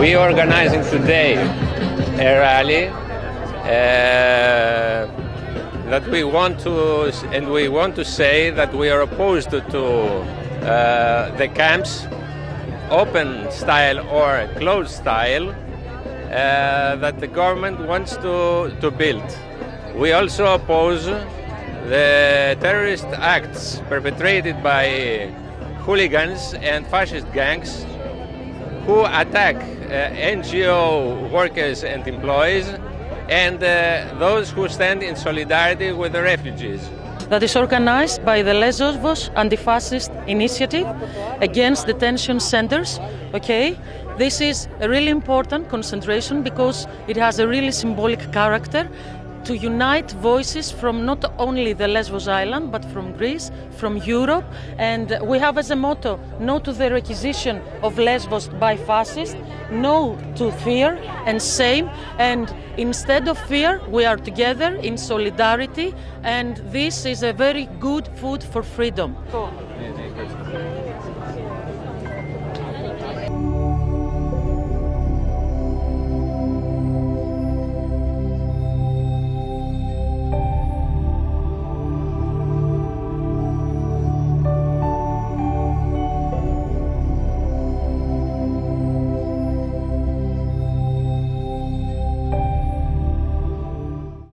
We are organizing today a rally uh, that we want to, and we want to say that we are opposed to uh, the camps, open style or closed style, uh, that the government wants to, to build. We also oppose the terrorist acts perpetrated by hooligans and fascist gangs who attack NGO workers and employees and uh, those who stand in solidarity with the refugees. That is organized by the Lesbos Anti-Fascist Initiative against detention centers. Okay, this is a really important concentration because it has a really symbolic character to unite voices from not only the Lesbos island but from Greece, from Europe, and we have as a motto no to the requisition of Lesbos by fascists, no to fear and shame, and instead of fear, we are together in solidarity, and this is a very good food for freedom.